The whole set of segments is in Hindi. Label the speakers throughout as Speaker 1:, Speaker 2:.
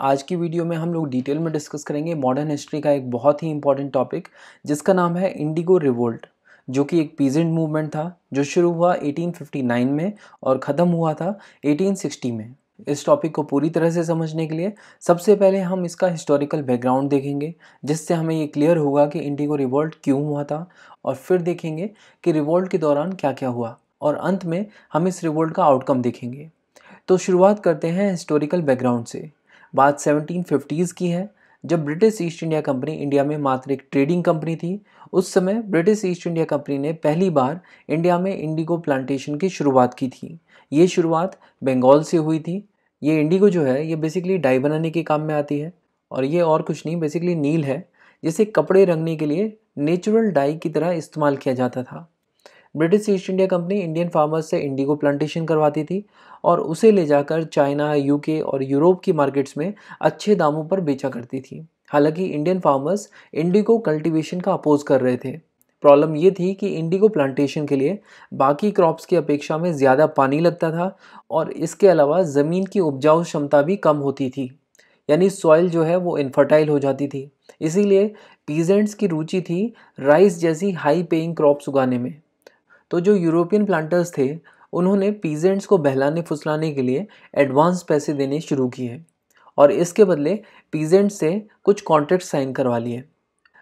Speaker 1: आज की वीडियो में हम लोग डिटेल में डिस्कस करेंगे मॉडर्न हिस्ट्री का एक बहुत ही इंपॉर्टेंट टॉपिक जिसका नाम है इंडिगो रिवोल्ट, जो कि एक पीजेंट मूवमेंट था, जो शुरू हुआ 1859 में और ख़त्म हुआ था 1860 में। इस टॉपिक को पूरी तरह से समझने के लिए सबसे पहले हम इसका हिस्टोरिकल बैकग्राउंड देखेंगे, जिससे हमें ये क्लियर होगा कि इंडिगो रिवोल्ट क्यों हुआ था और फिर देखेंगे कि रिवोल्ट के दौरान क्या क्या हुआ और अंत में हम इस रिवोल्ट का आउटकम देखेंगे। तो शुरुआत करते हैं हिस्टोरिकल बैकग्राउंड से। बात सेवनटीन फिफ्टीज़ की है, जब British East India Company India में मात्र एक ट्रेडिंग कंपनी थी, उस समय ब्रिटिश ईस्ट इंडिया कंपनी ने पहली बार इंडिया में इंडिगो प्लांटेशन की शुरुआत की थी। ये शुरुआत बंगाल से हुई थी। ये इंडिगो जो है, ये बेसिकली डाई बनाने के काम में आती है। और ये और कुछ नहीं बेसिकली नील है, जिसे कपड़े रंगने के लिए नेचुरल डाई की तरह इस्तेमाल किया जाता था। British East India Company Indian farmers से इंडिगो प्लांटेशन करवाती थी और उसे ले जाकर चाइना यूके और यूरोप की मार्केट्स में अच्छे दामों पर बेचा करती थी। हालाँकि इंडियन फार्मर्स इंडिगो कल्टीवेशन का अपोज कर रहे थे। प्रॉब्लम ये थी कि इंडिगो प्लांटेशन के लिए बाकी क्रॉप्स की अपेक्षा में ज़्यादा पानी लगता था और इसके अलावा ज़मीन की उपजाऊ क्षमता भी कम होती थी, यानी सॉइल जो है वो इनफर्टाइल हो जाती थी। इसीलिए पीजेंट्स की रुचि थी राइस जैसी हाई पेइंग क्रॉप्स उगाने में। तो जो यूरोपियन प्लांटर्स थे, उन्होंने पीजेंट्स को बहलाने फुसलाने के लिए एडवांस पैसे देने शुरू किए और इसके बदले पीजेंट्स से कुछ कॉन्ट्रैक्ट साइन करवा लिए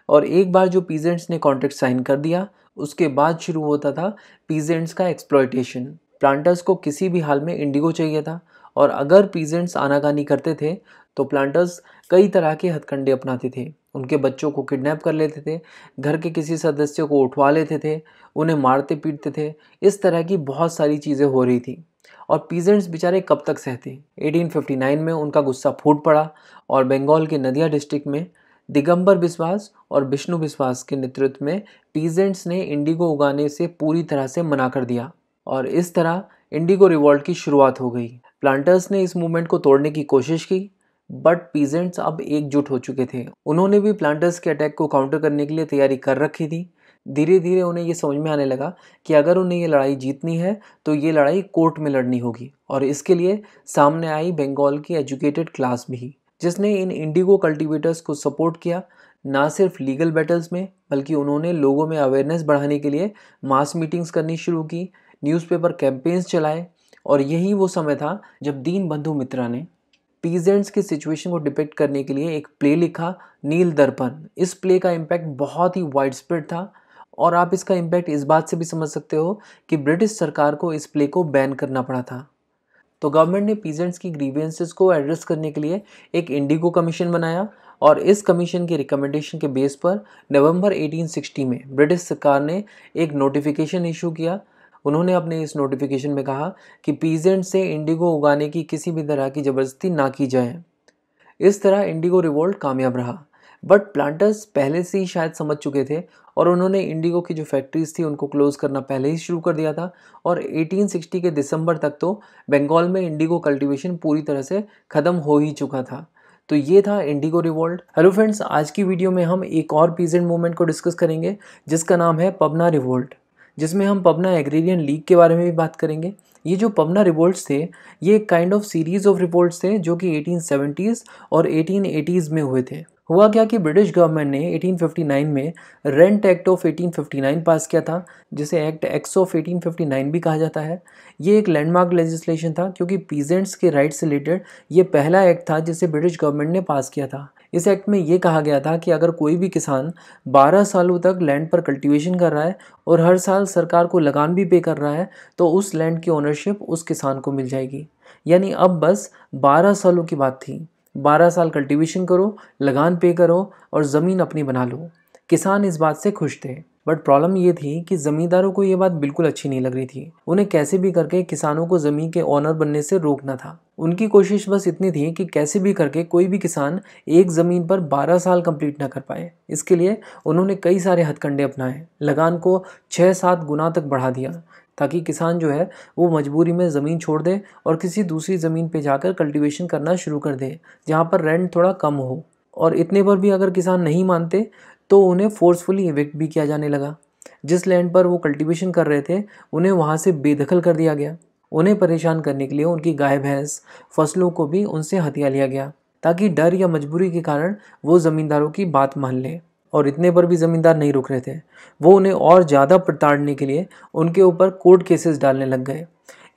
Speaker 1: और एक बार जो पीजेंट्स ने कॉन्ट्रैक्ट साइन कर दिया, उसके बाद शुरू होता था पीजेंट्स का एक्सप्लॉयटेशन प्लांटर्स को किसी भी हाल में इंडिगो चाहिए था। और अगर पीजेंट्स आनाकानी करते थे तो प्लांटर्स कई तरह के हथकंडे अपनाते थे। उनके बच्चों को किडनैप कर लेते थे, घर के किसी सदस्य को उठवा लेते थे, उन्हें मारते पीटते थे, इस तरह की बहुत सारी चीज़ें हो रही थी। और पीजेंट्स बेचारे कब तक सहते? 1859 में उनका गुस्सा फूट पड़ा और बंगाल के नदिया डिस्ट्रिक्ट में दिगंबर विश्वास और विष्णु विश्वास के नेतृत्व में पीजेंट्स ने इंडिगो उगाने से पूरी तरह से मना कर दिया। और इस तरह इंडिगो रिवॉल्ट की शुरुआत हो गई। प्लांटर्स ने इस मूवमेंट को तोड़ने की कोशिश की बट पीजेंट्स अब एकजुट हो चुके थे। उन्होंने भी प्लांटर्स के अटैक को काउंटर करने के लिए तैयारी कर रखी थी। धीरे धीरे उन्हें ये समझ में आने लगा कि अगर उन्हें ये लड़ाई जीतनी है तो ये लड़ाई कोर्ट में लड़नी होगी। और इसके लिए सामने आई बंगाल की एजुकेटेड क्लास भी, जिसने इन इंडिगो कल्टीवेटर्स को सपोर्ट किया, ना सिर्फ़ लीगल बैटल्स में, बल्कि उन्होंने लोगों में अवेयरनेस बढ़ाने के लिए मास मीटिंग्स करनी शुरू की न्यूज़पेपर कैंपेन्स चलाए, और यही वो समय था जब दीन बंधु मित्रा ने पीजेंट्स की सिचुएशन को डिपेक्ट करने के लिए एक प्ले लिखा नील दर्पण इस प्ले का इम्पैक्ट बहुत ही वाइड स्प्रेड था और आप इसका इम्पैक्ट इस बात से भी समझ सकते हो कि ब्रिटिश सरकार को इस प्ले को बैन करना पड़ा था। तो गवर्नमेंट ने पीजेंट्स की ग्रीवेंसेस को एड्रेस करने के लिए एक इंडिगो कमीशन बनाया और इस कमीशन की रिकमेंडेशन के बेस पर नवंबर 1860 में ब्रिटिश सरकार ने एक नोटिफिकेशन इशू किया उन्होंने अपने इस नोटिफिकेशन में कहा कि पीजेंट से इंडिगो उगाने की किसी भी तरह की ज़बरदस्ती ना की जाए। इस तरह इंडिगो रिवोल्ट कामयाब रहा। बट प्लांटर्स पहले से ही शायद समझ चुके थे और उन्होंने इंडिगो की जो फैक्ट्रीज थी उनको क्लोज करना पहले ही शुरू कर दिया था। और 1860 के दिसंबर तक तो बंगाल में इंडिगो कल्टीवेशन पूरी तरह से ख़त्म हो ही चुका था। तो ये था इंडिगो रिवोल्ट हेलो फ्रेंड्स आज की वीडियो में हम एक और पीजेंट मूवमेंट को डिस्कस करेंगे, जिसका नाम है पबना रिवोल्ट जिसमें हम पबना एग्रीरियन लीग के बारे में भी बात करेंगे। ये जो पबना रिवोल्ट्स थे, ये एक kind of series of revolts थे जो कि 1870s और 1880s में हुए थे। हुआ क्या कि ब्रिटिश गवर्नमेंट ने 1859 में रेंट एक्ट ऑफ़ 1859 पास किया था, जिसे एक्ट एक्स ऑफ़ 1859 भी कहा जाता है। ये एक लैंडमार्क लेजिस्लेशन था, क्योंकि पीजेंट्स के राइट से रिलेटेड ये पहला एक्ट था जिसे ब्रिटिश गवर्नमेंट ने पास किया था। इस एक्ट में ये कहा गया था कि अगर कोई भी किसान 12 सालों तक लैंड पर कल्टीवेशन कर रहा है और हर साल सरकार को लगान भी पे कर रहा है तो उस लैंड की ओनरशिप उस किसान को मिल जाएगी। यानी अब बस 12 सालों की बात थी। 12 साल कल्टीवेशन करो, लगान पे करो और ज़मीन अपनी बना लो। किसान इस बात से खुश थे। बट प्रॉब्लम ये थी कि ज़मींदारों को ये बात बिल्कुल अच्छी नहीं लग रही थी। उन्हें कैसे भी करके किसानों को ज़मीन के ऑनर बनने से रोकना था। उनकी कोशिश बस इतनी थी कि कैसे भी करके कोई भी किसान एक ज़मीन पर 12 साल कंप्लीट ना कर पाए। इसके लिए उन्होंने कई सारे हथकंडे अपनाए। लगान को छः सात गुना तक बढ़ा दिया ताकि किसान जो है वो मजबूरी में ज़मीन छोड़ दे और किसी दूसरी ज़मीन पे जाकर कल्टीवेशन करना शुरू कर दे, जहाँ पर रेंट थोड़ा कम हो। और इतने पर भी अगर किसान नहीं मानते तो उन्हें फोर्सफुली इवेक्ट भी किया जाने लगा। जिस लैंड पर वो कल्टीवेशन कर रहे थे, उन्हें वहाँ से बेदखल कर दिया गया। उन्हें परेशान करने के लिए उनकी गाय, भैंस, फ़सलों को भी उनसे हथिया लिया गया, ताकि डर या मजबूरी के कारण वो ज़मींदारों की बात मान लें और इतने पर भी ज़मींदार नहीं रुक रहे थे। वो उन्हें और ज़्यादा प्रताड़ने के लिए उनके ऊपर कोर्ट केसेस डालने लग गए।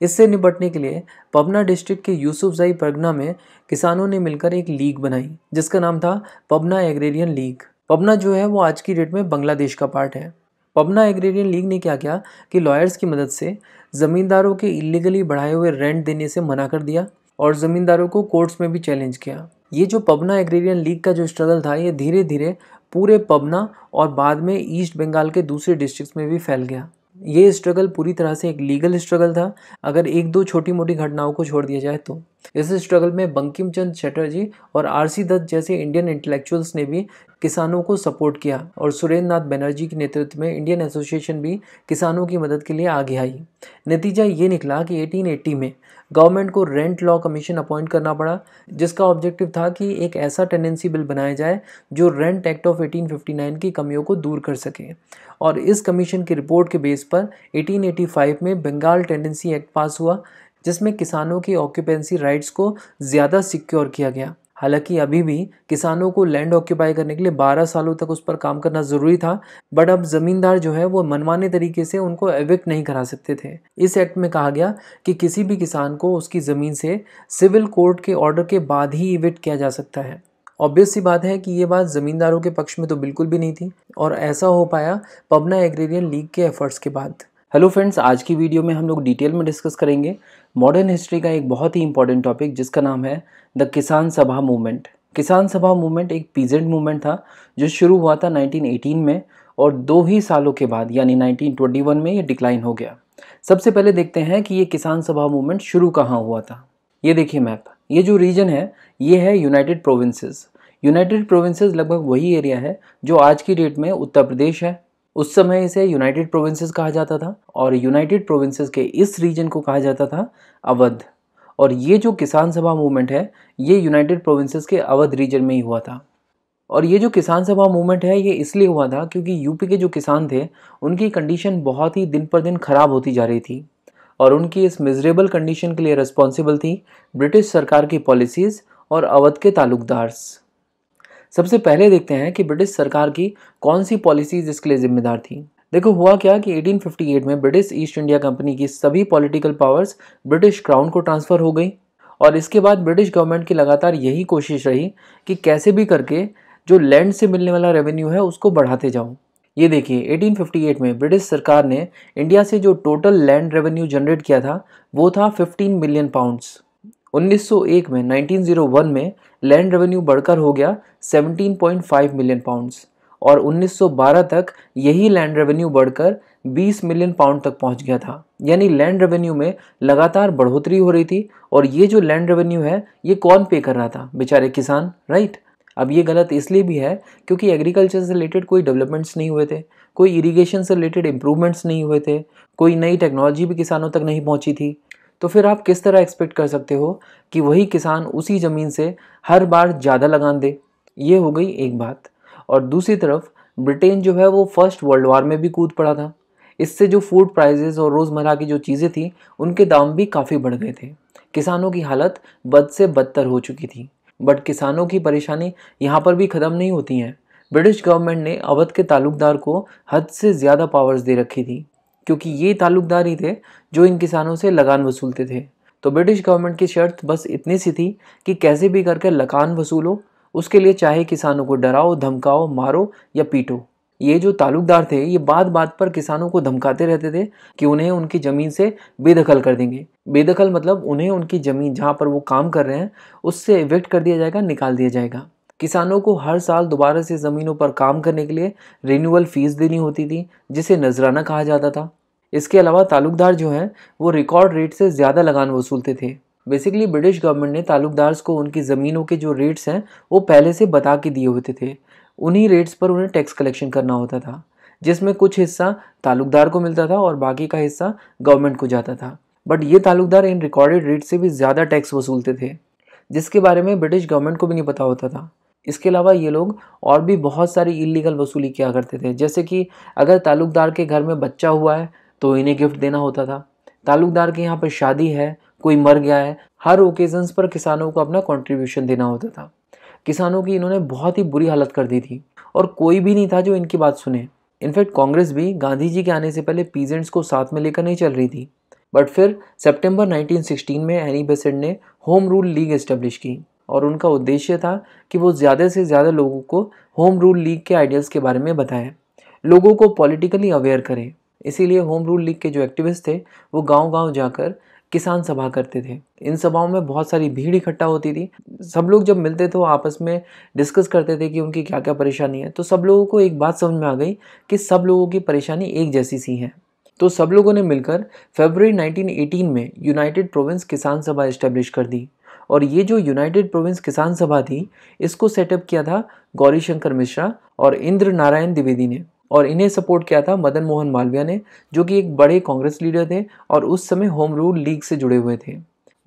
Speaker 1: इससे निपटने के लिए पबना डिस्ट्रिक्ट के यूसुफजाई परगना में किसानों ने मिलकर एक लीग बनाई, जिसका नाम था पबना एग्रेरियन लीग पबना जो है, वो आज की डेट में बांग्लादेश का पार्ट है। पबना एग्रेरियन लीग ने क्या किया कि लॉयर्स की मदद से ज़मींदारों के इलीगली बढ़ाए हुए रेंट देने से मना कर दिया और ज़मींदारों को कोर्ट्स में भी चैलेंज किया। ये जो पबना एग्रेरियन लीग का जो स्ट्रगल था, ये धीरे धीरे पूरे पबना और बाद में ईस्ट बंगाल के दूसरे डिस्ट्रिक्ट्स में भी फैल गया। ये स्ट्रगल पूरी तरह से एक लीगल स्ट्रगल था। अगर एक दो छोटी मोटी घटनाओं को छोड़ दिया जाए तो। इस स्ट्रगल में बंकिम चंद चटर्जी और आरसी दत्त जैसे इंडियन इंटेलेक्चुअल्स ने भी किसानों को सपोर्ट किया और सुरेंद्र नाथ बनर्जी के नेतृत्व में इंडियन एसोसिएशन भी किसानों की मदद के लिए आगे आई। नतीजा ये निकला कि 1880 में गवर्नमेंट को रेंट लॉ कमीशन अपॉइंट करना पड़ा, जिसका ऑब्जेक्टिव था कि एक ऐसा टेंडेंसी बिल बनाया जाए जो रेंट एक्ट ऑफ़ 1859 की कमियों को दूर कर सके। और इस कमीशन की रिपोर्ट के बेस पर 1885 में बंगाल टेंडेंसी एक्ट पास हुआ जिसमें किसानों की ऑक्यूपेंसी राइट्स को ज़्यादा सिक्योर किया गया। हालाँकि अभी भी किसानों को लैंड ऑक्यूपाई करने के लिए 12 सालों तक उस पर काम करना ज़रूरी था बट अब ज़मींदार जो है वो मनमाने तरीके से उनको एविक्ट नहीं करा सकते थे। इस एक्ट में कहा गया कि किसी भी किसान को उसकी ज़मीन से सिविल कोर्ट के ऑर्डर के बाद ही इविक्ट किया जा सकता है। ऑब्वियस सी बात है कि ये बात ज़मींदारों के पक्ष में तो बिल्कुल भी नहीं थी, और ऐसा हो पाया पबना एग्रेरियन लीग के एफर्ट्स के बाद। हेलो फ्रेंड्स आज की वीडियो में हम लोग डिटेल में डिस्कस करेंगे मॉडर्न हिस्ट्री का एक बहुत ही इंपॉर्टेंट टॉपिक जिसका नाम है द किसान सभा मूवमेंट। किसान सभा मूवमेंट एक पीजेंट मूवमेंट था, जो शुरू हुआ था 1918 में और दो ही सालों के बाद, यानी 1921 में ये डिक्लाइन हो गया। सबसे पहले देखते हैं कि ये किसान सभा मूवमेंट शुरू कहाँ हुआ था। ये देखिए मैप ये जो रीजन है, ये है यूनाइटेड प्रोविंसेस यूनाइटेड प्रोविंसेस लगभग वही एरिया है जो आज की डेट में उत्तर प्रदेश है। उस समय इसे यूनाइटेड प्रोविंसेस कहा जाता था और यूनाइटेड प्रोविंसेस के इस रीजन को कहा जाता था अवध। और ये जो किसान सभा मूवमेंट है, ये यूनाइटेड प्रोविंसेस के अवध रीजन में ही हुआ था। और ये जो किसान सभा मूवमेंट है, ये इसलिए हुआ था क्योंकि यूपी के जो किसान थे, उनकी कंडीशन बहुत ही दिन पर दिन खराब होती जा रही थी और उनकी इस मिजरेबल कंडीशन के लिए रिस्पॉन्सिबल थी ब्रिटिश सरकार की पॉलिसीज़ और अवध के तालुकदार्स सबसे पहले देखते हैं कि ब्रिटिश सरकार की कौन सी पॉलिसीज़ इसके लिए जिम्मेदार थी। देखो, हुआ क्या कि 1858 में ब्रिटिश ईस्ट इंडिया कंपनी की सभी पॉलिटिकल पावर्स ब्रिटिश क्राउन को ट्रांसफ़र हो गई और इसके बाद ब्रिटिश गवर्नमेंट की लगातार यही कोशिश रही कि कैसे भी करके जो लैंड से मिलने वाला रेवेन्यू है उसको बढ़ाते जाओ ये देखिए 1858 में ब्रिटिश सरकार ने इंडिया से जो टोटल लैंड रेवेन्यू जनरेट किया था, वो था 15 मिलियन पाउंड्स 1901 में 1901 में लैंड रेवेन्यू बढ़कर हो गया 17.5 मिलियन पाउंड्स और 1912 तक यही लैंड रेवेन्यू बढ़कर 20 मिलियन पाउंड तक पहुँच गया था। यानी लैंड रेवेन्यू में लगातार बढ़ोतरी हो रही थी और ये जो लैंड रेवेन्यू है, ये कौन पे कर रहा था? बेचारे किसान राइट अब ये गलत इसलिए भी है क्योंकि एग्रीकल्चर से रिलेटेड कोई डेवलपमेंट्स नहीं हुए थे, कोई इरिगेशन से रिलेटेड इंप्रूवमेंट्स नहीं हुए थे, कोई नई टेक्नोलॉजी भी किसानों तक नहीं पहुँची थी। तो फिर आप किस तरह एक्सपेक्ट कर सकते हो कि वही किसान उसी ज़मीन से हर बार ज़्यादा लगान दे? ये हो गई एक बात। और दूसरी तरफ़, ब्रिटेन जो है वो फ़र्स्ट वर्ल्ड वार में भी कूद पड़ा था। इससे जो फ़ूड प्राइजेज और रोज़मर्रा की जो चीज़ें थी, उनके दाम भी काफ़ी बढ़ गए थे। किसानों की हालत बद से बदतर हो चुकी थी। बट किसानों की परेशानी यहाँ पर भी ख़त्म नहीं होती हैं। ब्रिटिश गवर्नमेंट ने अवध के ताल्लुकदार को हद से ज़्यादा पावर्स दे रखी थी। क्योंकि ये ताल्लुकदार ही थे जो इन किसानों से लगान वसूलते थे। तो ब्रिटिश गवर्नमेंट की शर्त बस इतनी सी थी कि कैसे भी करके लगान वसूलो, उसके लिए चाहे किसानों को डराओ, धमकाओ, मारो या पीटो। ये जो ताल्लुकदार थे, ये बात बात पर किसानों को धमकाते रहते थे कि उन्हें उनकी ज़मीन से बेदखल कर देंगे। बेदखल मतलब उन्हें उनकी ज़मीन जहाँ पर वो काम कर रहे हैं, उससे इवेक्ट कर दिया जाएगा, निकाल दिया जाएगा। किसानों को हर साल दोबारा से ज़मीनों पर काम करने के लिए रिन्यूअल फ़ीस देनी होती थी, जिसे नजराना कहा जाता था। इसके अलावा तालुकदार जो हैं, वो रिकॉर्ड रेट से ज़्यादा लगान वसूलते थे। बेसिकली ब्रिटिश गवर्नमेंट ने तालुकदार्स को उनकी ज़मीनों के जो रेट्स हैं, वो पहले से बता के दिए होते थे। उन्हीं रेट्स पर उन्हें टैक्स कलेक्शन करना होता था, जिसमें कुछ हिस्सा तालुकदार को मिलता था और बाकी का हिस्सा गवर्नमेंट को जाता था। बट ये तालुकदार इन रिकॉर्डेड रेट से भी ज़्यादा टैक्स वसूलते थे, जिसके बारे में ब्रिटिश गवर्नमेंट को भी नहीं पता होता था। इसके अलावा ये लोग और भी बहुत सारी इलीगल वसूली किया करते थे। जैसे कि अगर ताल्लुकदार के घर में बच्चा हुआ है तो इन्हें गिफ्ट देना होता था। तालुकदार के यहाँ पर शादी है, कोई मर गया है, हर ओकेजन्स पर किसानों को अपना कंट्रीब्यूशन देना होता था। किसानों की इन्होंने बहुत ही बुरी हालत कर दी थी। और कोई भी नहीं था जो इनकी बात सुने। इनफैक्ट कांग्रेस भी गांधी जी के आने से पहले पीजेंट्स को साथ में लेकर नहीं चल रही थी। बट फिर सितंबर 1916 में एनी बेसेड ने होम रूल लीग इस्टेब्लिश की। और उनका उद्देश्य था कि वो ज़्यादा से ज़्यादा लोगों को होम रूल लीग के आइडियल्स के बारे में बताएँ, लोगों को पॉलिटिकली अवेयर करें। इसीलिए होम रूल लीग के जो एक्टिविस्ट थे, वो गांव-गांव जाकर किसान सभा करते थे। इन सभाओं में बहुत सारी भीड़ इकट्ठा होती थी। सब लोग जब मिलते तो आपस में डिस्कस करते थे कि उनकी क्या क्या परेशानी है। तो सब लोगों को एक बात समझ में आ गई कि सब लोगों की परेशानी एक जैसी सी है। तो सब लोगों ने मिलकर फरवरी 1918 में यूनाइटेड प्रोविंस किसान सभा इस्टेब्लिश कर दी। और ये जो यूनाइटेड प्रोविंस किसान सभा थी, इसको सेटअप किया था गौरी शंकर मिश्रा और इंद्र नारायण द्विवेदी ने। और इन्हें सपोर्ट किया था मदन मोहन मालवीय ने, जो कि एक बड़े कांग्रेस लीडर थे और उस समय होम रूल लीग से जुड़े हुए थे।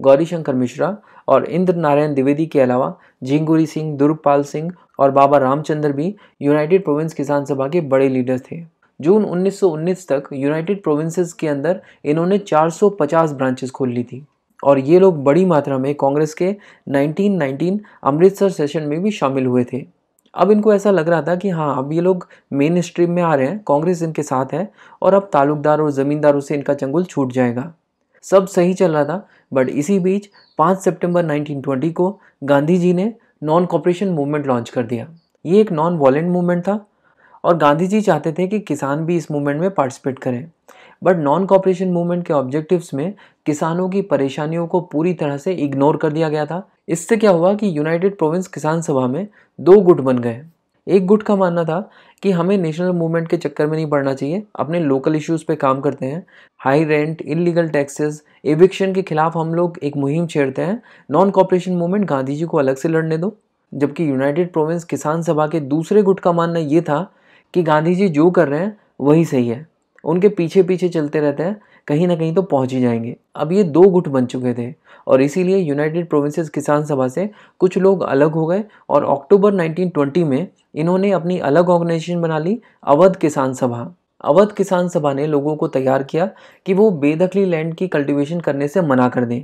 Speaker 1: गौरी शंकर मिश्रा और इंद्र नारायण द्विवेदी के अलावा झिंगुरी सिंह, दुर्गपाल सिंह और बाबा रामचंद्र भी यूनाइटेड प्रोविंस किसान सभा के बड़े लीडर थे। जून 1919 तक यूनाइटेड प्रोविंसेस के अंदर इन्होंने 450 ब्रांचेस खोल ली थी। और ये लोग बड़ी मात्रा में कांग्रेस के 1919 अमृतसर सेशन में भी शामिल हुए थे। अब इनको ऐसा लग रहा था कि हाँ अब ये लोग मेन स्ट्रीम में आ रहे हैं, कांग्रेस इनके साथ है और अब तालुकदार और ज़मींदारों से इनका चंगुल छूट जाएगा। सब सही चल रहा था, बट इसी बीच 5 सितंबर 1920 को गांधी जी ने नॉन कॉपरेशन मूवमेंट लॉन्च कर दिया। ये एक नॉन वॉलेंट मूवमेंट था और गांधी जी चाहते थे कि किसान भी इस मूवमेंट में पार्टिसिपेट करें। बट नॉन कॉपरेशन मूवमेंट के ऑब्जेक्टिव्स में किसानों की परेशानियों को पूरी तरह से इग्नोर कर दिया गया था। इससे क्या हुआ कि यूनाइटेड प्रोविंस किसान सभा में दो गुट बन गए। एक गुट का मानना था कि हमें नेशनल मूवमेंट के चक्कर में नहीं पड़ना चाहिए, अपने लोकल इश्यूज़ पे काम करते हैं। High rent illegal taxes eviction के खिलाफ हम लोग एक मुहिम छेड़ते हैं। Non cooperation movement Gandhi ji को अलग से लड़ने दो। जबकि यूनाइटेड प्रोविंस किसान सभा के दूसरे गुट का मानना ये था कि गांधी जी जो कर रहे हैं, वही सही है। उनके पीछे पीछे चलते रहते हैं, कहीं ना कहीं तो पहुँच ही जाएँगे। अब ये दो गुट बन चुके थे और इसीलिए यूनाइटेड प्रोविंसेस किसान सभा से कुछ लोग अलग हो गए और अक्टूबर 1920 में इन्होंने अपनी अलग ऑर्गेनाइजेशन बना ली, अवध किसान सभा। अवध किसान सभा ने लोगों को तैयार किया कि वो बेदखली लैंड की कल्टीवेशन करने से मना कर दें।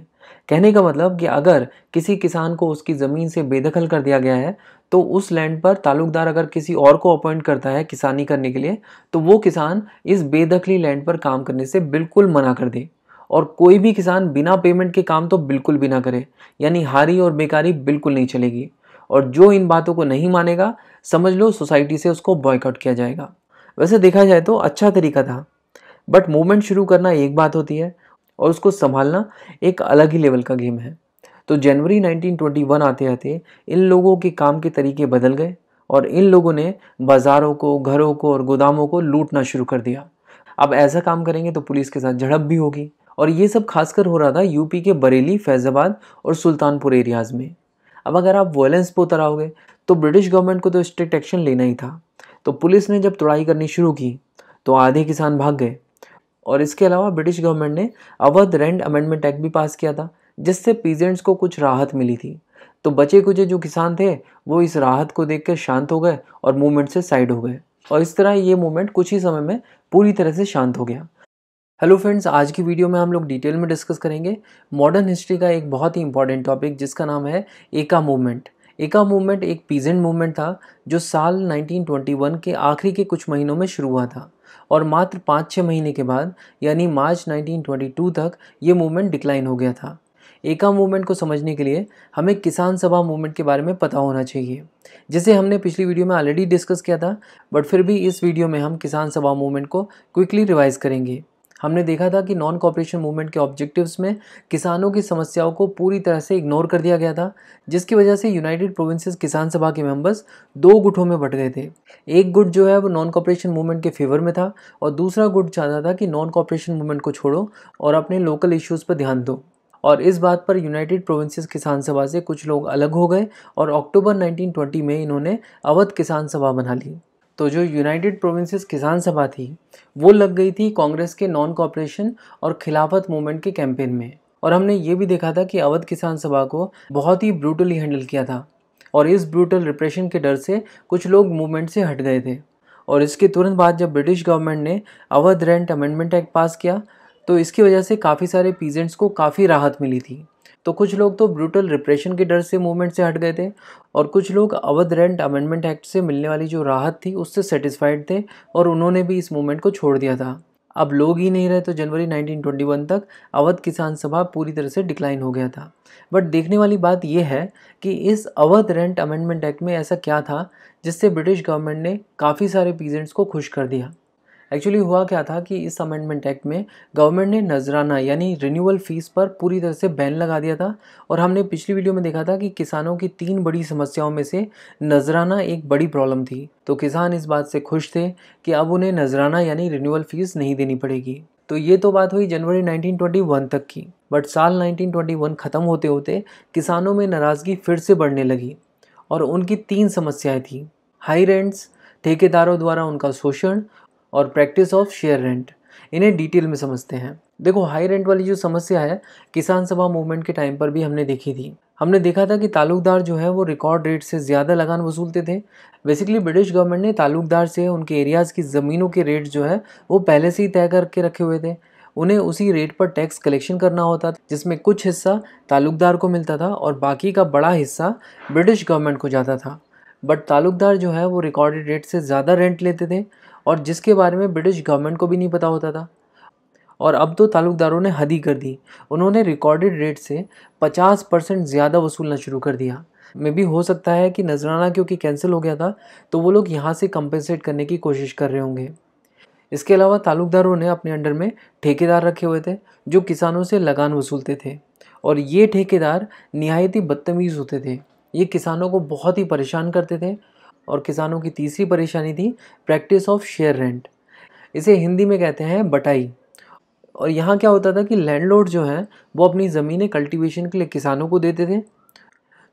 Speaker 1: कहने का मतलब कि अगर किसी किसान को उसकी ज़मीन से बेदखल कर दिया गया है तो उस लैंड पर तालुकदार अगर किसी और को अपॉइंट करता है किसानी करने के लिए तो वो किसान इस बेदखली लैंड पर काम करने से बिल्कुल मना कर दे। और कोई भी किसान बिना पेमेंट के काम तो बिल्कुल भी ना करे, यानी हारी और बेकारी बिल्कुल नहीं चलेगी। और जो इन बातों को नहीं मानेगा, समझ लो सोसाइटी से उसको बॉयकआउट किया जाएगा। वैसे देखा जाए तो अच्छा तरीका था। बट मूवमेंट शुरू करना एक बात होती है और उसको संभालना एक अलग ही लेवल का गेम है। तो जनवरी 1921 आते आते इन लोगों के काम के तरीके बदल गए और इन लोगों ने बाज़ारों को, घरों को और गोदामों को लूटना शुरू कर दिया। अब ऐसा काम करेंगे तो पुलिस के साथ झड़प भी होगी और ये सब खासकर हो रहा था यूपी के बरेली, फैज़ाबाद और सुल्तानपुर एरियाज़ में। अब अगर आप वायलेंस पर उतर आओगे तो ब्रिटिश गवर्नमेंट को तो स्ट्रिक्ट एक्शन लेना ही था। तो पुलिस ने जब तोड़ाई करनी शुरू की तो आधे किसान भाग गए। और इसके अलावा ब्रिटिश गवर्नमेंट ने अवध रेंट अमेंडमेंट एक्ट भी पास किया था, जिससे पीजेंट्स को कुछ राहत मिली थी। तो बचे कुचे जो किसान थे, वो इस राहत को देख कर शांत हो गए और मूवमेंट से साइड हो गए। और इस तरह ये मूवमेंट कुछ ही समय में पूरी तरह से शांत हो गया। हेलो फ्रेंड्स, आज की वीडियो में हम लोग डिटेल में डिस्कस करेंगे मॉडर्न हिस्ट्री का एक बहुत ही इंपॉर्टेंट टॉपिक, जिसका नाम है एका मूवमेंट। एका मूवमेंट एक पीजेंट मूवमेंट था, जो साल 1921 के आखिरी के कुछ महीनों में शुरू हुआ था। और मात्र पाँच छः महीने के बाद, यानी मार्च 1922 तक, ये मूवमेंट डिक्लाइन हो गया था। एका मूवमेंट को समझने के लिए, हमें किसान सभा मूवमेंट के बारे में पता होना चाहिए, जिसे हमने पिछली वीडियो में ऑलरेडी डिस्कस किया था बट फिर भी इस वीडियो में हम किसान सभा मूवमेंट को क्विकली रिवाइज करेंगे। हमने देखा था कि नॉन कॉपरेशन मूवमेंट के ऑब्जेक्टिव्स में किसानों की समस्याओं को पूरी तरह से इग्नोर कर दिया गया था, जिसकी वजह से यूनाइटेड प्रोविंसेस किसान सभा के मेंबर्स दो गुटों में बट गए थे। एक गुट जो है वो नॉन कॉपरेशन मूवमेंट के फेवर में था और दूसरा गुट चाहता था कि नॉन कॉपरेशन मूवमेंट को छोड़ो और अपने लोकल इश्यूज़ पर ध्यान दो। और इस बात पर यूनाइटेड प्रोविंसेस किसान सभा से कुछ लोग अलग हो गए और अक्टूबर 1920 में इन्होंने अवध किसान सभा बना ली। तो जो यूनाइटेड प्रोविंसेस किसान सभा थी, वो लग गई थी कांग्रेस के नॉन कॉपरेशन और खिलाफत मूवमेंट के कैंपेन में। और हमने ये भी देखा था कि अवध किसान सभा को बहुत ही ब्रूटली हैंडल किया था और इस ब्रूटल रिप्रेशन के डर से कुछ लोग मूवमेंट से हट गए थे। और इसके तुरंत बाद जब ब्रिटिश गवर्नमेंट ने Awadh rent amendment act pass किया तो इसकी वजह से काफ़ी सारे पीजेंट्स को काफ़ी राहत मिली थी। तो कुछ लोग तो ब्रूटल रिप्रेशन के डर से मूवमेंट से हट गए थे और कुछ लोग अवध रेंट अमेंडमेंट एक्ट से मिलने वाली जो राहत थी उससे सेटिस्फाइड थे और उन्होंने भी इस मूवमेंट को छोड़ दिया था। अब लोग ही नहीं रहे तो जनवरी 1921 तक अवध किसान सभा पूरी तरह से डिक्लाइन हो गया था। बट देखने वाली बात यह है कि इस अवध रेंट अमेंडमेंट एक्ट में ऐसा क्या था जिससे ब्रिटिश गवर्नमेंट ने काफ़ी सारे पीजेंट्स को खुश कर दिया। एक्चुअली हुआ क्या था कि इस अमेंडमेंट एक्ट में गवर्नमेंट ने नजराना, यानी रिन्यूअल फ़ीस पर पूरी तरह से बैन लगा दिया था। और हमने पिछली वीडियो में देखा था कि किसानों की तीन बड़ी समस्याओं में से नजराना एक बड़ी प्रॉब्लम थी। तो किसान इस बात से खुश थे कि अब उन्हें नजराना, यानी रिन्यूअल फ़ीस नहीं देनी पड़ेगी। तो ये तो बात हुई जनवरी 1921 तक की। बट साल 1921 ख़त्म होते होते किसानों में नाराज़गी फिर से बढ़ने लगी। और उनकी तीन समस्याएँ थी। हाई रेंट्स ठेकेदारों द्वारा उनका शोषण और प्रैक्टिस ऑफ़ शेयर रेंट इन्हें डिटेल में समझते हैं। देखो हाई रेंट वाली जो समस्या है, किसान सभा मूवमेंट के टाइम पर भी हमने देखी थी। हमने देखा था कि तालुकदार जो है, वो रिकॉर्ड रेट से ज़्यादा लगान वसूलते थे। बेसिकली ब्रिटिश गवर्नमेंट ने तालुकदार से उनके एरियाज़ की ज़मीनों के रेट जो है, वो पहले से ही तय करके रखे हुए थे। उन्हें उसी रेट पर टैक्स कलेक्शन करना होता था, जिसमें कुछ हिस्सा तालुकदार को मिलता था और बाकी का बड़ा हिस्सा ब्रिटिश गवर्नमेंट को जाता था। बट तालुकदार जो है, वो रिकॉर्डेड रेट से ज़्यादा रेंट लेते थे। और जिसके बारे में ब्रिटिश गवर्नमेंट को भी नहीं पता होता था। और अब तो तालुकदारों ने हद ही कर दी। उन्होंने रिकॉर्डेड रेट से 50 परसेंट ज़्यादा वसूलना शुरू कर दिया। मे भी हो सकता है कि नजराना क्योंकि कैंसिल हो गया था तो वो लोग यहाँ से कंपेंसेट करने की कोशिश कर रहे होंगे। इसके अलावा तालुकदारों ने अपने अंडर में ठेकेदार रखे हुए थे, जो किसानों से लगान वसूलते थे। और ये ठेकेदार नहायत बदतमीज़ होते थे। ये किसानों को बहुत ही परेशान करते थे और किसानों की तीसरी परेशानी थी प्रैक्टिस ऑफ़ शेयर रेंट इसे हिंदी में कहते हैं बटाई। और यहाँ क्या होता था कि लैंडलॉर्ड जो हैं, वो अपनी ज़मीनें कल्टीवेशन के लिए किसानों को देते थे।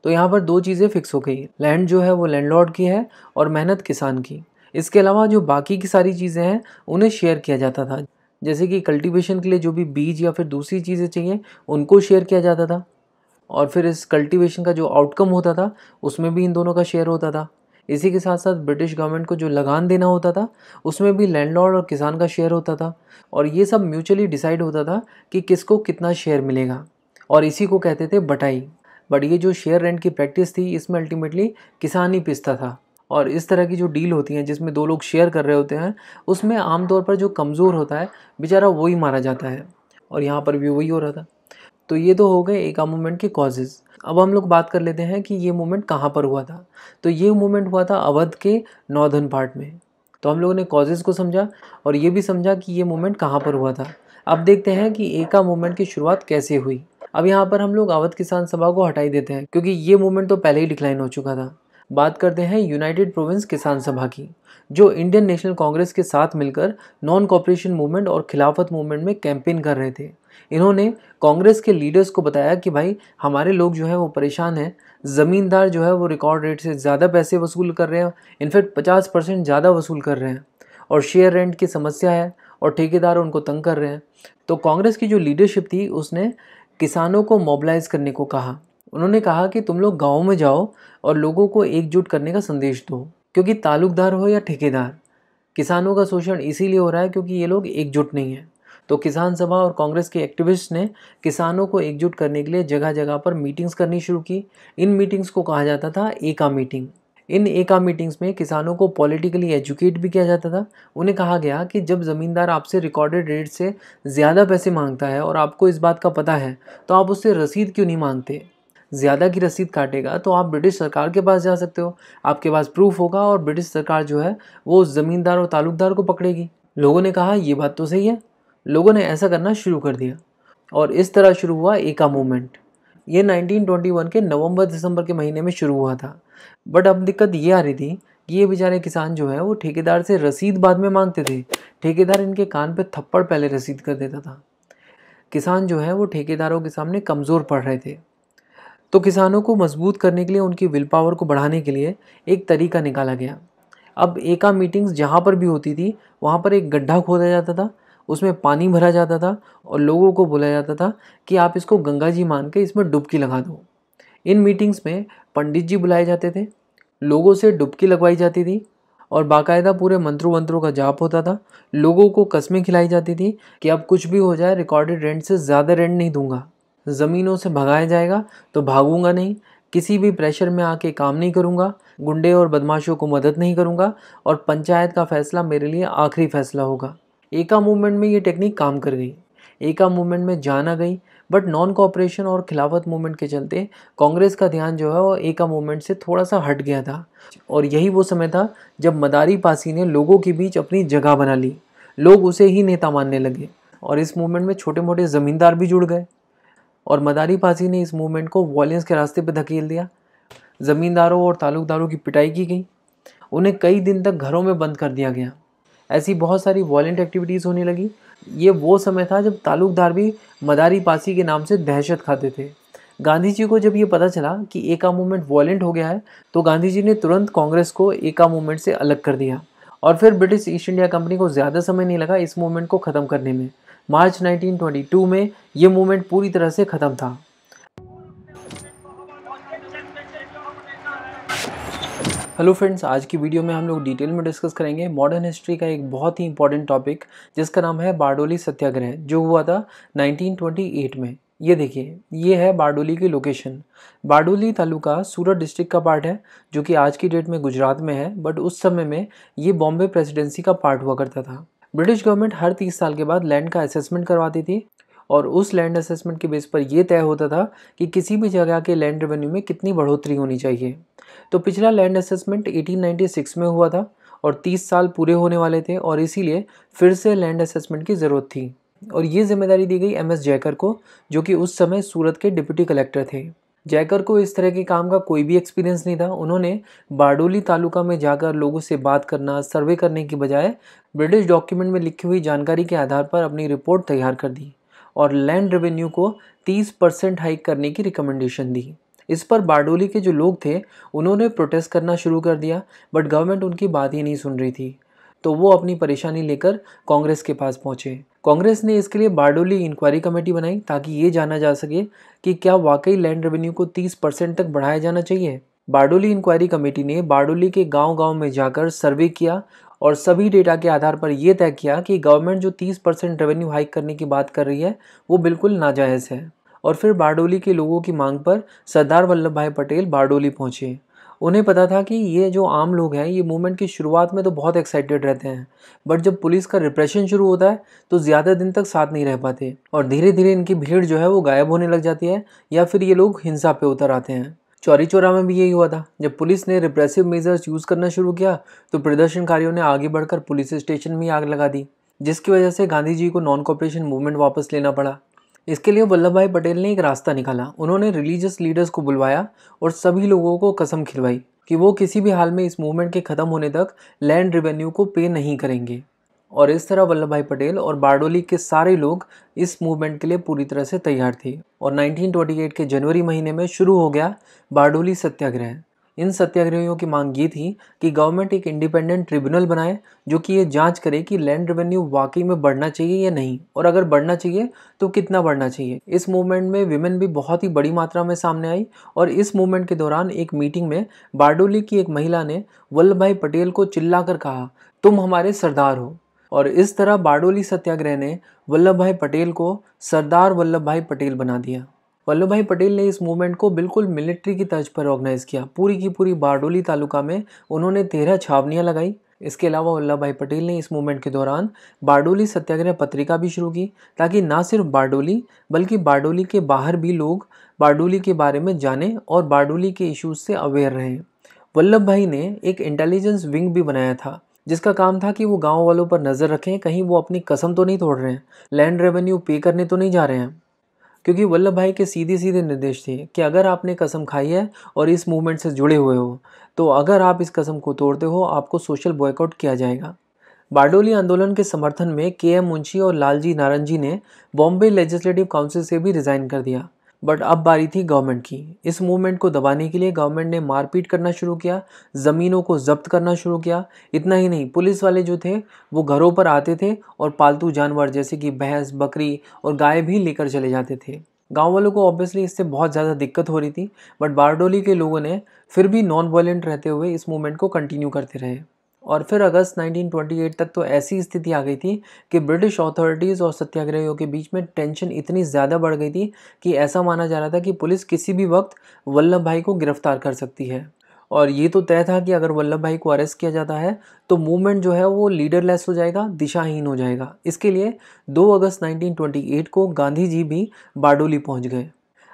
Speaker 1: तो यहाँ पर दो चीज़ें फिक्स हो गई। लैंड जो है, वो लैंडलॉर्ड की है और मेहनत किसान की। इसके अलावा जो बाकी की सारी चीज़ें हैं, उन्हें शेयर किया जाता था। जैसे कि कल्टीवेशन के लिए जो भी बीज या फिर दूसरी चीज़ें चाहिए, उनको शेयर किया जाता था। और फिर इस कल्टीवेशन का जो आउटकम होता था, उसमें भी इन दोनों का शेयर होता था। इसी के साथ साथ ब्रिटिश गवर्नमेंट को जो लगान देना होता था, उसमें भी लैंडलॉर्ड और किसान का शेयर होता था और ये सब म्यूचुअली डिसाइड होता था कि किसको कितना शेयर मिलेगा और इसी को कहते थे बटाई। बट ये जो शेयर रेंट की प्रैक्टिस थी, इसमें अल्टीमेटली किसान ही पिसता था और इस तरह की जो डील होती हैं, जिसमें दो लोग शेयर कर रहे होते हैं, उसमें आमतौर पर जो कमज़ोर होता है, बेचारा वही मारा जाता है और यहाँ पर भी वही हो रहा था। तो ये तो हो गए एका मूवमेंट के कॉजेज़ अब हम लोग बात कर लेते हैं कि ये मूवमेंट कहाँ पर हुआ था। तो ये मूवमेंट हुआ था अवध के नॉर्दर्न पार्ट में। तो हम लोगों ने कॉजेज़ को समझा और ये भी समझा कि ये मूवमेंट कहाँ पर हुआ था। अब देखते हैं कि एका मूवमेंट की शुरुआत कैसे हुई। अब यहाँ पर हम लोग अवध किसान सभा को हटाई देते हैं, क्योंकि ये मूवमेंट तो पहले ही डिक्लाइन हो चुका था। बात करते हैं यूनाइटेड प्रोविंस किसान सभा की, जो इंडियन नेशनल कांग्रेस के साथ मिलकर नॉन कॉपरेशन मूवमेंट और खिलाफत मूवमेंट में कैंपेन कर रहे थे। इन्होंने कांग्रेस के लीडर्स को बताया कि भाई, हमारे लोग जो है वो परेशान हैं। ज़मींदार जो है वो रिकॉर्ड रेट से ज़्यादा पैसे वसूल कर रहे हैं। इनफैक्ट पचास परसेंट ज़्यादा वसूल कर रहे हैं। और शेयर रेंट की समस्या है और ठेकेदार उनको तंग कर रहे हैं। तो कांग्रेस की जो लीडरशिप थी, उसने किसानों को मोबलाइज करने को कहा। उन्होंने कहा कि तुम लोग गाँव में जाओ और लोगों को एकजुट करने का संदेश दो, क्योंकि तालुकदार हो या ठेकेदार, किसानों का शोषण इसीलिए हो रहा है क्योंकि ये लोग एकजुट नहीं हैं। तो किसान सभा और कांग्रेस के एक्टिविस्ट ने किसानों को एकजुट करने के लिए जगह जगह पर मीटिंग्स करनी शुरू की। इन मीटिंग्स को कहा जाता था एका मीटिंग। इन एका मीटिंग्स में किसानों को पॉलिटिकली एजुकेट भी किया जाता था। उन्हें कहा गया कि जब ज़मींदार आपसे रिकॉर्डेड रेट से ज़्यादा पैसे माँगता है और आपको इस बात का पता है तो आप उससे रसीद क्यों नहीं मांगते? ज़्यादा की रसीद काटेगा तो आप ब्रिटिश सरकार के पास जा सकते हो। आपके पास प्रूफ होगा और ब्रिटिश सरकार जो है वो ज़मींदार और तालुकदार को पकड़ेगी। लोगों ने कहा, ये बात तो सही है। लोगों ने ऐसा करना शुरू कर दिया। और इस तरह शुरू हुआ एका मूवमेंट ये 1921 के नवंबर दिसंबर के महीने में शुरू हुआ था। बट अब दिक्कत ये आ रही थी कि ये बेचारे किसान जो है, वो ठेकेदार से रसीद बाद में मांगते थे। ठेकेदार इनके कान पे थप्पड़ पहले रसीद कर देता था। किसान जो है, वो ठेकेदारों के सामने कमज़ोर पड़ रहे थे। तो किसानों को मज़बूत करने के लिए, उनकी विल पावर को बढ़ाने के लिए एक तरीका निकाला गया। अब एका मीटिंग्स जहाँ पर भी होती थी, वहाँ पर एक गड्ढा खोदा जाता था। उसमें पानी भरा जाता था और लोगों को बोला जाता था कि आप इसको गंगा जी मान के इसमें डुबकी लगा दो। इन मीटिंग्स में पंडित जी बुलाए जाते थे, लोगों से डुबकी लगवाई जाती थी और बाकायदा पूरे मंत्रों वंत्रों का जाप होता था। लोगों को कस्में खिलाई जाती थी कि अब कुछ भी हो जाए रिकॉर्डेड रेंट से ज़्यादा रेंट नहीं दूँगा। ज़मीनों से भगाया जाएगा तो भागूँगा नहीं, किसी भी प्रेशर में आके काम नहीं करूँगा, गुंडे और बदमाशों को मदद नहीं करूँगा और पंचायत का फैसला मेरे लिए आखिरी फैसला होगा। एका मूवमेंट में ये टेक्निक काम कर गई। एका मूवमेंट में जाना गई। बट नॉन कॉपरेशन और खिलाफत मूवमेंट के चलते कांग्रेस का ध्यान जो है वो एका मूवमेंट से थोड़ा सा हट गया था। और यही वो समय था जब मदारी पासी ने लोगों के बीच अपनी जगह बना ली। लोग उसे ही नेता मानने लगे और इस मूवमेंट में छोटे मोटे ज़मींदार भी जुड़ गए। और मदारी पासी ने इस मूवमेंट को वॉयलेंस के रास्ते पर धकेल दिया। ज़मींदारों और ताल्लुकदारों की पिटाई की गई। उन्हें कई दिन तक घरों में बंद कर दिया गया। ऐसी बहुत सारी वॉलेंट एक्टिविटीज़ होने लगी। ये वो समय था जब तालुकदार भी मदारी पासी के नाम से दहशत खाते थे। गांधी जी को जब ये पता चला कि एका मूवमेंट वॉलेंट हो गया है तो गांधी जी ने तुरंत कांग्रेस को एका मूवमेंट से अलग कर दिया। और फिर ब्रिटिश ईस्ट इंडिया कंपनी को ज़्यादा समय नहीं लगा इस मूवमेंट को ख़त्म करने में। मार्च 1922 में ये मूवमेंट पूरी तरह से ख़त्म था। हेलो फ्रेंड्स आज की वीडियो में हम लोग डिटेल में डिस्कस करेंगे मॉडर्न हिस्ट्री का एक बहुत ही इंपॉर्टेंट टॉपिक जिसका नाम है बारडोली सत्याग्रह, जो हुआ था 1928 में। ये देखिए, ये है बारडोली की लोकेशन बारडोली तालुका सूरत डिस्ट्रिक्ट का पार्ट है, जो कि आज की डेट में गुजरात में है बट उस समय में ये बॉम्बे प्रेसिडेंसी का पार्ट हुआ करता था। ब्रिटिश गवर्नमेंट हर तीस साल के बाद लैंड का असेसमेंट करवाती थी, और उस लैंड असेसमेंट के बेस पर यह तय होता था कि किसी भी जगह के लैंड रेवेन्यू में कितनी बढ़ोतरी होनी चाहिए। तो पिछला लैंड असेसमेंट 1896 में हुआ था और 30 साल पूरे होने वाले थे और इसीलिए फिर से लैंड असेसमेंट की ज़रूरत थी। और ये ज़िम्मेदारी दी गई एम एस जयकर को, जो कि उस समय सूरत के डिप्टी कलेक्टर थे। जयकर को इस तरह के काम का कोई भी एक्सपीरियंस नहीं था। उन्होंने बारडोली तालुका में जाकर लोगों से बात करना सर्वे करने की बजाय ब्रिटिश डॉक्यूमेंट में लिखी हुई जानकारी के आधार पर अपनी रिपोर्ट तैयार कर दी और लैंड रेवेन्यू को 30 परसेंट हाइक करने की रिकमेंडेशन दी। इस पर बारडोली के जो लोग थे, उन्होंने प्रोटेस्ट करना शुरू कर दिया बट गवर्नमेंट उनकी बात ही नहीं सुन रही थी। तो वो अपनी परेशानी लेकर कांग्रेस के पास पहुँचे। कांग्रेस ने इसके लिए बारडोली इंक्वायरी कमेटी बनाई ताकि ये जाना जा सके कि क्या वाकई लैंड रेवेन्यू को 30 परसेंट तक बढ़ाया जाना चाहिए। बारडोली इंक्वायरी कमेटी ने बारडोली के गांव-गांव में जाकर सर्वे किया और सभी डेटा के आधार पर यह तय किया कि गवर्नमेंट जो 30 परसेंट रेवेन्यू हाइक करने की बात कर रही है, वो बिल्कुल नाजायज़ है। और फिर बारडोली के लोगों की मांग पर सरदार वल्लभ भाई पटेल बारडोली पहुँचे। उन्हें पता था कि ये जो आम लोग हैं, ये मूवमेंट की शुरुआत में तो बहुत एक्साइटेड रहते हैं बट जब पुलिस का रिप्रेशन शुरू होता है तो ज़्यादा दिन तक साथ नहीं रह पाते और धीरे धीरे इनकी भीड़ जो है वो गायब होने लग जाती है या फिर ये लोग हिंसा पे उतर आते हैं। चौरी चौरा में भी यही हुआ था। जब पुलिस ने रिप्रेसिव मेजर्स यूज़ करना शुरू किया तो प्रदर्शनकारियों ने आगे बढ़कर पुलिस स्टेशन में आग लगा दी, जिसकी वजह से गांधी जी को नॉन कॉपरेशन मूवमेंट वापस लेना पड़ा। इसके लिए वल्लभ भाई पटेल ने एक रास्ता निकाला। उन्होंने रिलीजियस लीडर्स को बुलवाया और सभी लोगों को कसम खिलवाई कि वो किसी भी हाल में इस मूवमेंट के ख़त्म होने तक लैंड रेवेन्यू को पे नहीं करेंगे। और इस तरह वल्लभ भाई पटेल और बारडोली के सारे लोग इस मूवमेंट के लिए पूरी तरह से तैयार थे। और 1928 के जनवरी महीने में शुरू हो गया बारडोली सत्याग्रह। इन सत्याग्रहियों की मांग ये थी कि गवर्नमेंट एक इंडिपेंडेंट ट्रिब्यूनल बनाए, जो कि ये जाँच करे कि लैंड रेवेन्यू वाकई में बढ़ना चाहिए या नहीं। और अगर बढ़ना चाहिए तो कितना बढ़ना चाहिए? इस मूवमेंट में विमेन भी बहुत ही बड़ी मात्रा में सामने आई और इस मूवमेंट के दौरान एक मीटिंग में बारडोली की एक महिला ने वल्लभ भाई पटेल को चिल्लाकर कहा, तुम हमारे सरदार हो। और इस तरह बारडोली सत्याग्रह ने वल्लभ भाई पटेल को सरदार वल्लभ भाई पटेल बना दिया। वल्लभ भाई पटेल ने इस मूवमेंट को बिल्कुल मिलिट्री की तर्ज पर ऑर्गेनाइज किया। पूरी की पूरी बारडोली तालुका में उन्होंने तेरह छावनियाँ लगाई। इसके अलावा वल्लभ भाई पटेल ने इस मूवमेंट के दौरान बारडोली सत्याग्रह पत्रिका भी शुरू की, ताकि ना सिर्फ़ बारडोली, बल्कि बारडोली के बाहर भी लोग बारडोली के बारे में जाने और बारडोली के इश्यूज़ से अवेयर रहें। वल्लभ भाई ने एक इंटेलिजेंस विंग भी बनाया था, जिसका काम था कि वो गाँव वालों पर नज़र रखें, कहीं वो अपनी कसम तो नहीं तोड़ रहे हैं लैंड रेवेन्यू पे करने तो नहीं जा रहे हैं। क्योंकि वल्लभ भाई के सीधे सीधे निर्देश थे कि अगर आपने कसम खाई है और इस मूवमेंट से जुड़े हुए हो तो अगर आप इस कसम को तोड़ते हो, आपको सोशल बॉयकआउट किया जाएगा। बारडोली आंदोलन के समर्थन में के एम मुंशी और लालजी नारंजी ने बॉम्बे लेजिस्लेटिव काउंसिल से भी रिज़ाइन कर दिया। बट अब बारी थी गवर्नमेंट की। इस मूवमेंट को दबाने के लिए गवर्नमेंट ने मारपीट करना शुरू किया, ज़मीनों को जब्त करना शुरू किया। इतना ही नहीं, पुलिस वाले जो थे, वो घरों पर आते थे और पालतू जानवर जैसे कि भैंस, बकरी और गाय भी लेकर चले जाते थे। गाँव वालों को ऑब्वियसली इससे बहुत ज़्यादा दिक्कत हो रही थी बट बारडोली के लोगों ने फिर भी नॉन वायलेंट रहते हुए इस मूवमेंट को कंटिन्यू करते रहे। और फिर अगस्त 1928 तक तो ऐसी स्थिति आ गई थी कि ब्रिटिश अथॉरिटीज़ और सत्याग्रहियों के बीच में टेंशन इतनी ज़्यादा बढ़ गई थी कि ऐसा माना जा रहा था कि पुलिस किसी भी वक्त वल्लभ भाई को गिरफ़्तार कर सकती है। और ये तो तय था कि अगर वल्लभ भाई को अरेस्ट किया जाता है तो मूवमेंट जो है वो लीडरलेस हो जाएगा, दिशाहीन हो जाएगा। इसके लिए 2 अगस्त 1928 को गांधी जी भी बारडोली पहुँच गए।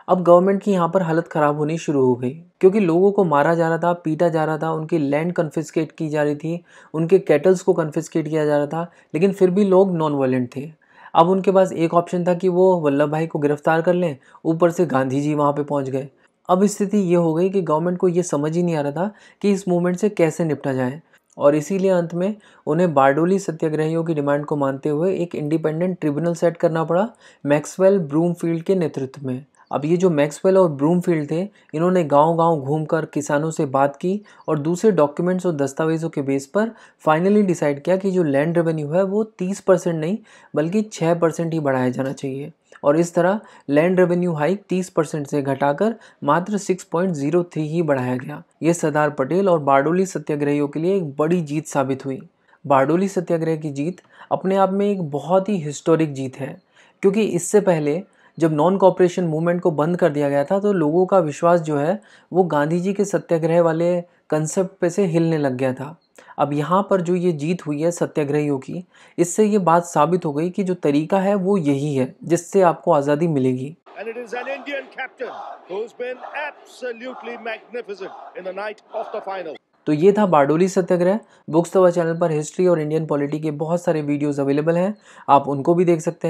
Speaker 1: अब गवर्नमेंट की यहाँ पर हालत ख़राब होनी शुरू हो गई। क्योंकि लोगों को मारा जा रहा था, पीटा जा रहा था, उनकी लैंड कन्फिस्केट की जा रही थी, उनके कैटल्स को कन्फिस्केट किया जा रहा था, लेकिन फिर भी लोग नॉन वायलेंट थे। अब उनके पास एक ऑप्शन था कि वो वल्लभ भाई को गिरफ़्तार कर लें, ऊपर से गांधी जी वहाँ पर पहुँच गए। अब स्थिति ये हो गई कि गवर्नमेंट को ये समझ ही नहीं आ रहा था कि इस मूवमेंट से कैसे निपटा जाए। और इसीलिए अंत में उन्हें बारडोली सत्याग्रहियों की डिमांड को मानते हुए एक इंडिपेंडेंट ट्रिब्यूनल सेट करना पड़ा, मैक्सवेल ब्रूमफील्ड के नेतृत्व में। अब ये जो मैक्सवेल और ब्रूमफील्ड थे, इन्होंने गांव-गांव घूमकर किसानों से बात की और दूसरे डॉक्यूमेंट्स और दस्तावेज़ों के बेस पर फाइनली डिसाइड किया कि जो लैंड रेवेन्यू है, वो 30 परसेंट नहीं, बल्कि 6 परसेंट ही बढ़ाया जाना चाहिए। और इस तरह लैंड रेवेन्यू हाइक 30 परसेंट से घटाकर मात्र 6.03 ही बढ़ाया गया। ये सरदार पटेल और बारडोली सत्याग्रहियों के लिए एक बड़ी जीत साबित हुई। बारडोली सत्याग्रह की जीत अपने आप में एक बहुत ही हिस्टोरिक जीत है, क्योंकि इससे पहले जब नॉन कॉपरेशन मूवमेंट को बंद कर दिया गया था तो लोगों का विश्वास जो है वो गांधी जी के सत्याग्रह वाले कंसेप्ट पे से हिलने लग गया था। अब यहाँ पर जो ये जीत हुई है सत्याग्रहियों की इससे ये बात साबित हो गई कि जो तरीका है वो यही है जिससे आपको आज़ादी मिलेगी। And it is an Indian captain who's been absolutely magnificent in the night of the final. तो ये था बारडोली सत्याग्रह। बुक्स तवा चैनल पर हिस्ट्री और इंडियन पॉलिटी के बहुत सारे वीडियोस अवेलेबल हैं। आप उनको भी देख सकते हैं।